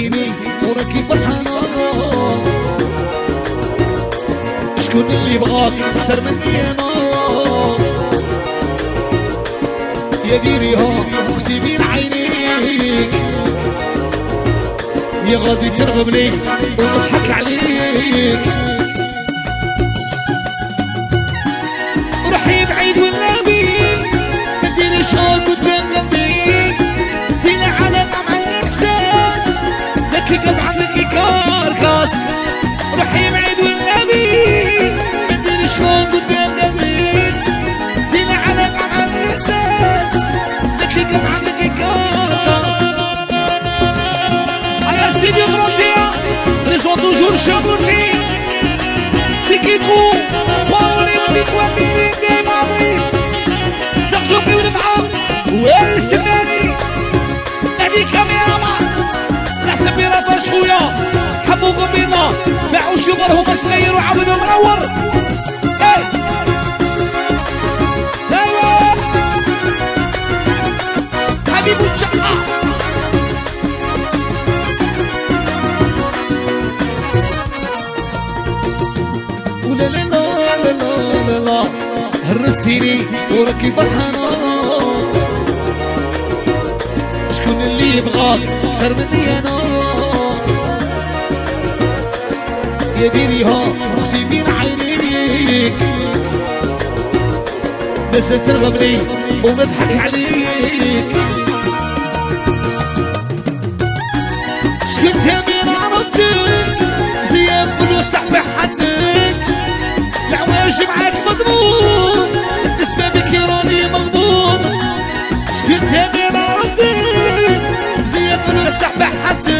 هرسيني وراكي فرحانة. شكون اللي بغاك أكثر مني أنا؟ يا ديريها أختي بين عينيك. يا غادي ترغبني ونضحك عليك. هرسيني وراكي فرحانة. شكون اللي يبغاك أكثر مني أنا. يا ديريها أختي بين عينيك بس ترغبني ونضحك عليك شكنت يا مين عرفتك زيان فلوس صاحبي حدك العواج معاك مضمون بالنسبة بك راني مغبون شكنت يا مين عرفتك زيان فلوس صاحبي حدك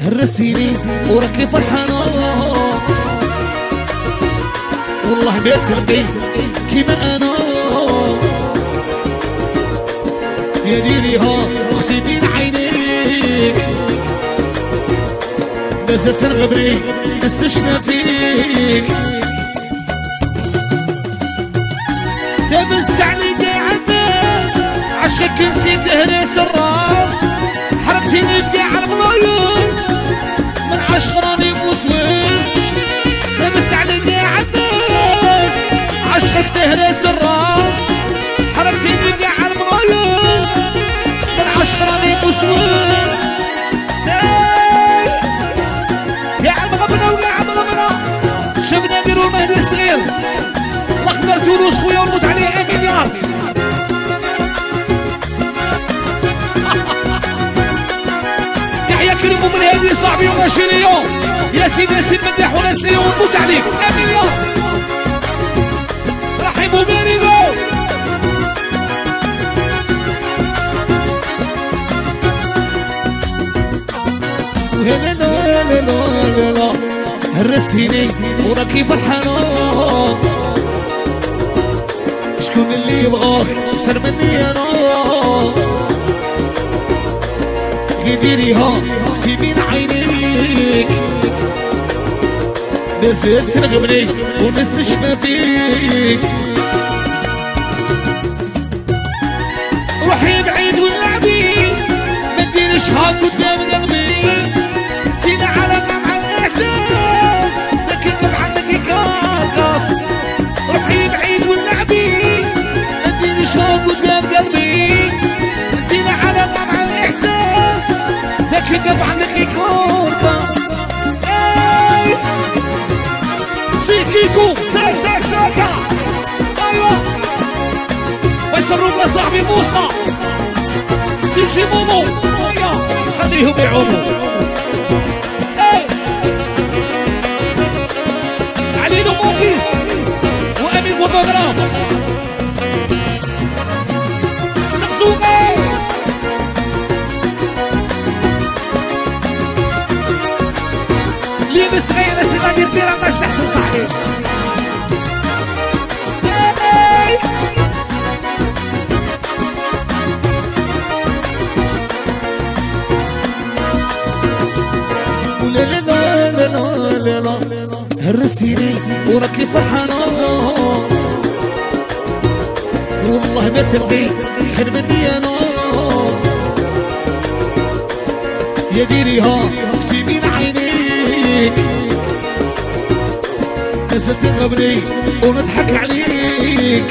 هرسيني وراكي فرحانة. والله ما ترقي كيما أنا. يا ديريها أختي بين عينيك. لازم ترغبني نستشفى فيك. دابس علي كاع الناس عشقك انتي تهرس الراس من يا سيدي يا سيدي مدح وناس ليو ونموت عليك 1 مليار رحيم وباريدو لا لا لا لا هرسيني وراكي فرحانة شكون اللي يبغاك أكثر مني أنا؟ كبيريها أختي بين عينيك. نزلت ترغبني ونستشفى فيك روحي بعيد ولعبي ما تديرش هاك قدام قلبي. فينا علاقة مع الإحساس لكن عندك كاكاس روحي بعيد ولعبي ما تديرش هاك قدام قلبي. فينا علاقة مع الإحساس لكن كيف يسروك يا صاحبي بوسطة ديجي مومو خليهم يعوموا إيه. علينا موكيس. وامين فوتوغراف هرسيني وراكي فرحانة والله ما تلقي خير مني أنا يا ديريها أختي من عينيك ناس تغبني ونضحك عليك.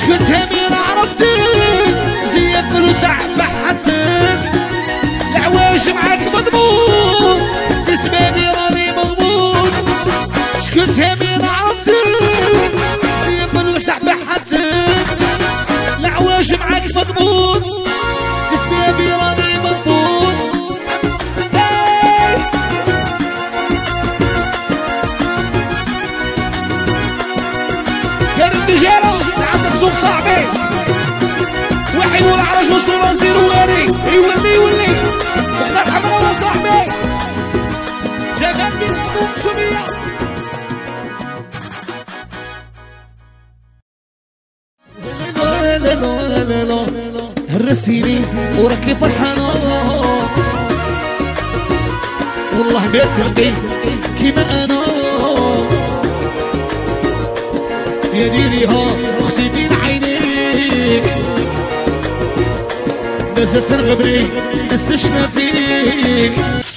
شكنت مين عرفتك زي فلوس بحتك العواش معاك مضمون. واري يولي يولي إحنا الحمراء صاحبي. جبال بن ابو سمية. هرسيني وراكي فرحانة والله ما تلقي كيما أنا. يا ديريها أختي بين عينيك. ناس ترغبني تستشفى فيك.